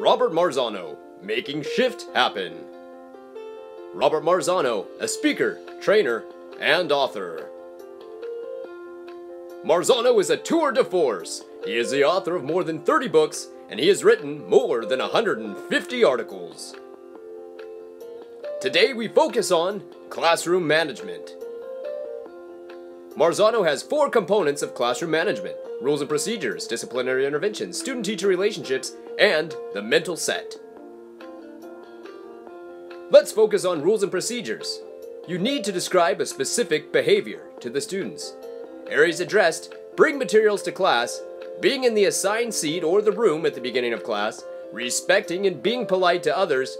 Robert Marzano, Making Shift Happen. Robert Marzano, a speaker, trainer, and author. Marzano is a tour de force. He is the author of more than 30 books, and he has written more than 150 articles. Today we focus on classroom management. Marzano has four components of classroom management rules and procedures, disciplinary interventions, student teacher relationships, and the mental set. Let's focus on rules and procedures. You need to describe a specific behavior to the students. Areas addressed bring materials to class, being in the assigned seat or the room at the beginning of class, respecting and being polite to others,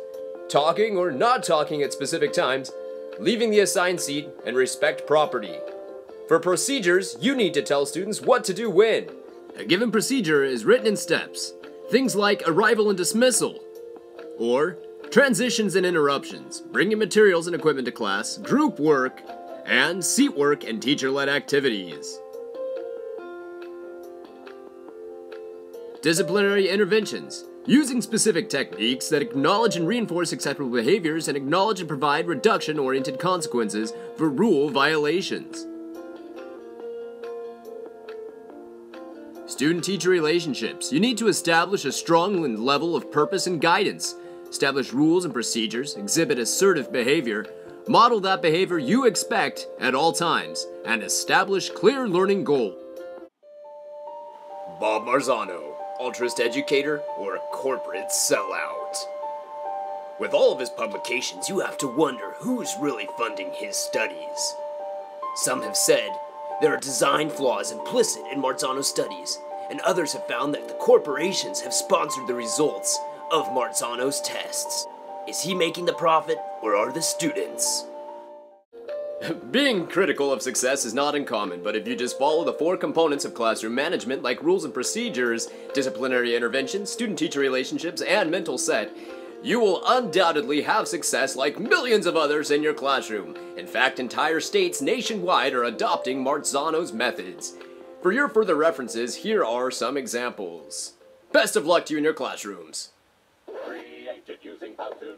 talking or not talking at specific times, leaving the assigned seat, and respect property. For procedures, you need to tell students what to do when. A given procedure is written in steps. Things like arrival and dismissal, or transitions and interruptions, bringing materials and equipment to class, group work, and seat work and teacher led activities. Disciplinary interventions. Using specific techniques that acknowledge and reinforce acceptable behaviors and acknowledge and provide reduction oriented consequences for rule violations. Student teacher relationships. You need to establish a strong level of purpose and guidance, establish rules and procedures, exhibit assertive behavior, model that behavior you expect at all times, and establish clear learning goals. Bob Marzano, altruist educator or corporate sellout? With all of his publications, you have to wonder who's really funding his studies. Some have said there are design flaws implicit in Marzano's studies, and others have found that the corporations have sponsored the results of Marzano's tests. Is he making the profit, or are the students? Being critical of success is not uncommon, but if you just follow the four components of classroom management, like rules and procedures, disciplinary intervention, student teacher relationships, and mental set, you will undoubtedly have success like millions of others in your classroom. In fact, entire states nationwide are adopting Marzano's methods. For your further references, here are some examples. Best of luck to you in your classrooms. Created using Powtoon.